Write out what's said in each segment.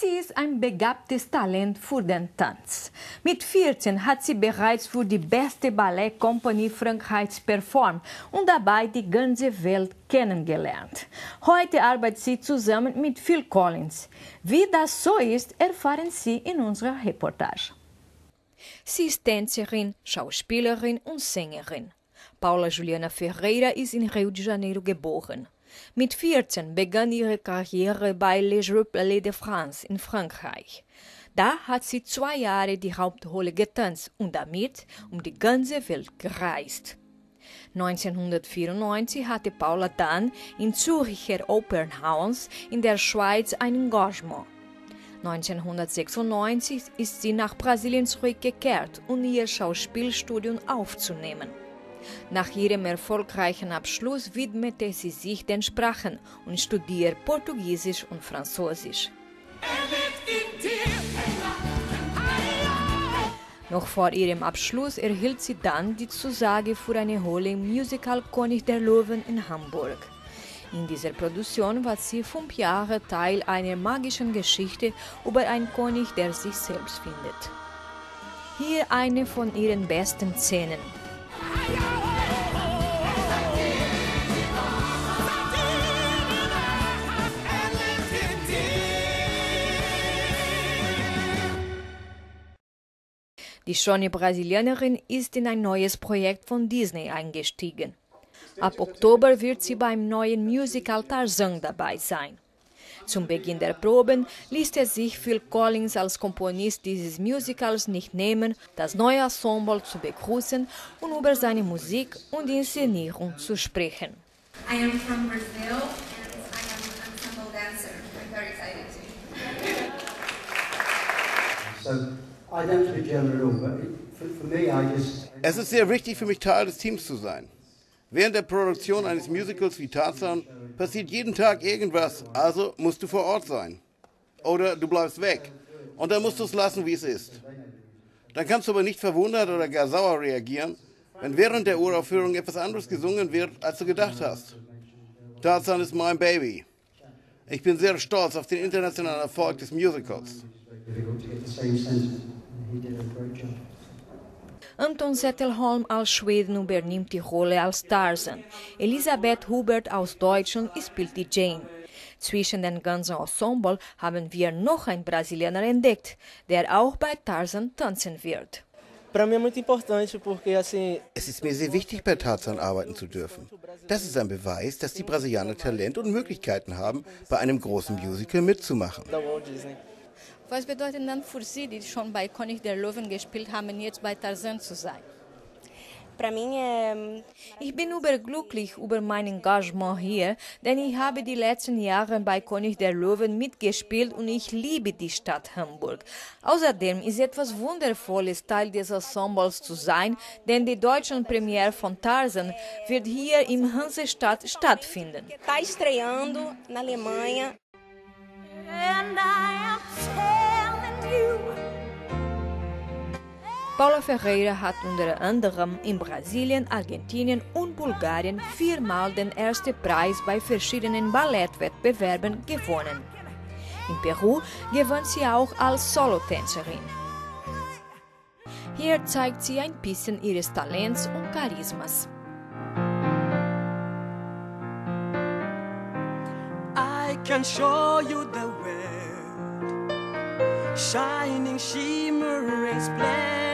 Sie ist ein begabtes Talent für den Tanz. Mit 14 hat sie bereits für die beste Ballettkompanie Frankreichs performt und dabei die ganze Welt kennengelernt. Heute arbeitet sie zusammen mit Phil Collins. Wie das so ist, erfahren Sie in unserer Reportage. Sie ist Tänzerin, Schauspielerin und Sängerin. Paula Juliana Ferreira ist in Rio de Janeiro geboren. Mit 14 begann ihre Karriere bei Les Jeux Palais de France in Frankreich. Da hat sie zwei Jahre die Hauptrolle getanzt und damit um die ganze Welt gereist. 1994 hatte Paula dann im Zürcher Opernhaus in der Schweiz ein Engagement. 1996 ist sie nach Brasilien zurückgekehrt, um ihr Schauspielstudium aufzunehmen. Nach ihrem erfolgreichen Abschluss widmete sie sich den Sprachen und studierte Portugiesisch und Französisch. Noch vor ihrem Abschluss erhielt sie dann die Zusage für eine Rolle im Musical König der Löwen in Hamburg. In dieser Produktion war sie fünf Jahre Teil einer magischen Geschichte über einen König, der sich selbst findet. Hier eine von ihren besten Szenen. Die schöne Brasilianerin ist in ein neues Projekt von Disney eingestiegen. Ab Oktober wird sie beim neuen Musical Tarzan dabei sein. Zum Beginn der Proben ließ er sich Phil Collins als Komponist dieses Musicals nicht nehmen, das neue Ensemble zu begrüßen und über seine Musik und Inszenierung zu sprechen. I am from Brazil and I am an ensemble dancer. I'm very excited. So es ist sehr wichtig für mich, Teil des Teams zu sein. Während der Produktion eines Musicals wie Tarzan passiert jeden Tag irgendwas, also musst du vor Ort sein. Oder du bleibst weg. Und dann musst du es lassen, wie es ist. Dann kannst du aber nicht verwundert oder gar sauer reagieren, wenn während der Uraufführung etwas anderes gesungen wird, als du gedacht hast. Tarzan ist mein Baby. Ich bin sehr stolz auf den internationalen Erfolg des Musicals. Anton Zettelholm als Schweden übernimmt die Rolle als Tarzan. Elisabeth Hubert aus Deutschland spielt die Jane. Zwischen den ganzen Ensemble haben wir noch einen Brasilianer entdeckt, der auch bei Tarzan tanzen wird. Es ist mir sehr wichtig, bei Tarzan arbeiten zu dürfen. Das ist ein Beweis, dass die Brasilianer Talent und Möglichkeiten haben, bei einem großen Musical mitzumachen. Was bedeutet dann für Sie, die schon bei König der Löwen gespielt haben, jetzt bei Tarzan zu sein? Ich bin überglücklich über mein Engagement hier, denn ich habe die letzten Jahre bei König der Löwen mitgespielt und ich liebe die Stadt Hamburg. Außerdem ist etwas Wundervolles, Teil des Ensembles zu sein, denn die deutsche Premiere von Tarzan wird hier im Hansestadt stattfinden. Está estreando na Alemanha. And I Paula Ferreira hat unter anderem in Brasilien, Argentinien und Bulgarien viermal den ersten Preis bei verschiedenen Ballettwettbewerben gewonnen. In Peru gewann sie auch als Solotänzerin. Hier zeigt sie ein bisschen ihres Talents und Charismas. I can show you the world, shining, shimmering, splendid.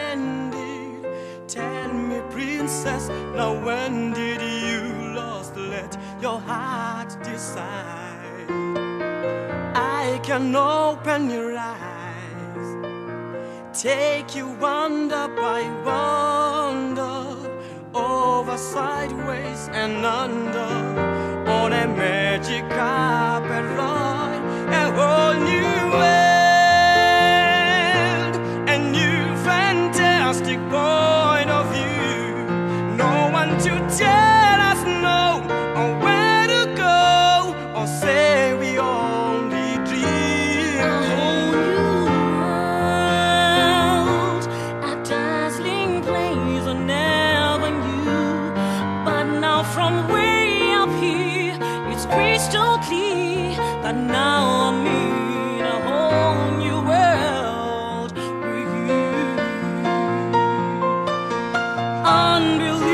Princess. Now, when did you lost let your heart decide? I can open your eyes, take you wonder by wonder, over, sideways, and under on a magic. crystal clear that now I'm in a whole new world with you. Unbelievable.